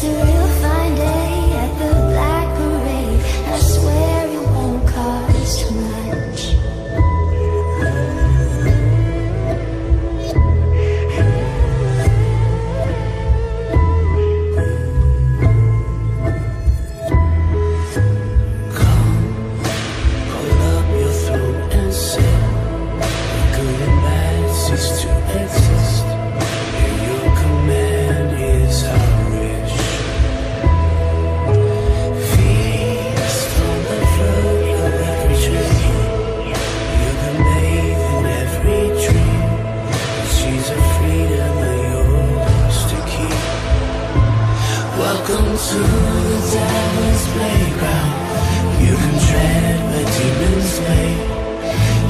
to To the devil's playground. You can tread where demons play.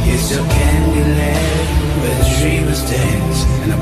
Here's your candy land where dreamers dance, and